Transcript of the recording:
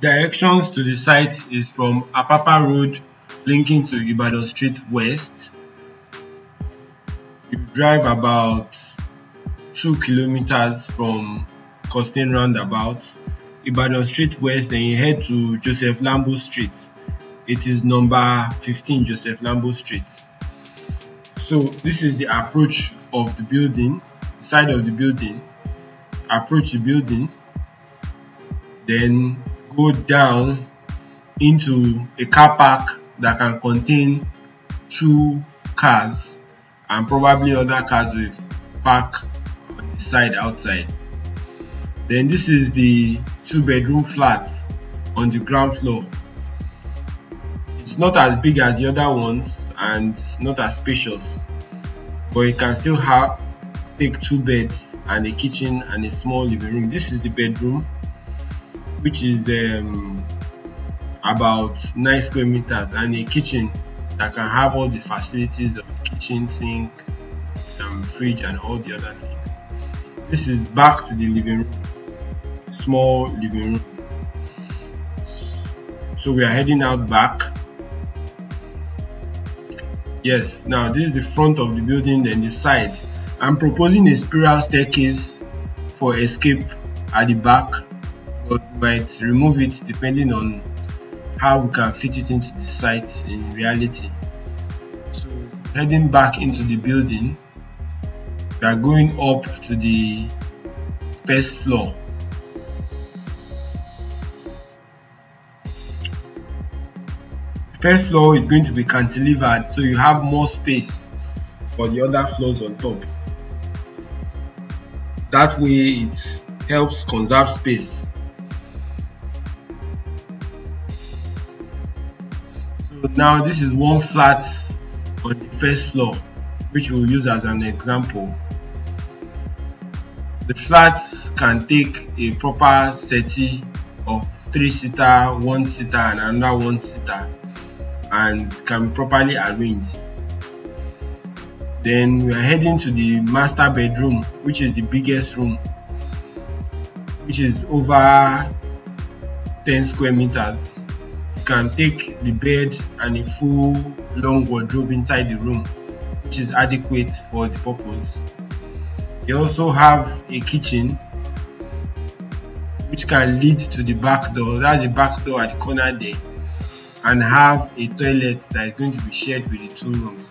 Directions to the site is from Apapa Road linking to Ibadan Street West. You drive about two kilometers from Costain Roundabout, Ibadan Street West, then you head to Joseph Lambo Street. It is number 15 Joseph Lambo Street. So this is the approach of the building, side of the building. Approach the building, then go down into a car park that can contain two cars and probably other cars with park on the side outside. Then this is the two bedroom flat on the ground floor. It's not as big as the other ones and not as spacious, but it can still have take two beds and a kitchen and a small living room. This is the bedroom, which is um, about 9 square meters and a kitchen that can have all the facilities of kitchen sink um, fridge and all the other things. This is back to the living room small living room. So we are heading out back. Yes now this is the front of the building then the side. I'm proposing a spiral staircase for escape at the back but might remove it depending on how we can fit it into the site in reality. So heading back into the building, we are going up to the first floor. First floor is going to be cantilevered so you have more space for the other floors on top. That way it helps conserve space So now this is one flat on the first floor which we'll use as an example. The flat can take a proper settee of three seater, one seater and another one seater and can be properly arranged. Then we are heading to the master bedroom which is the biggest room which is over 10 square meters can take the bed and a full long wardrobe inside the room which is adequate for the purpose. They also have a kitchen which can lead to the back door, that's the back door at the corner there and have a toilet that is going to be shared with the two rooms.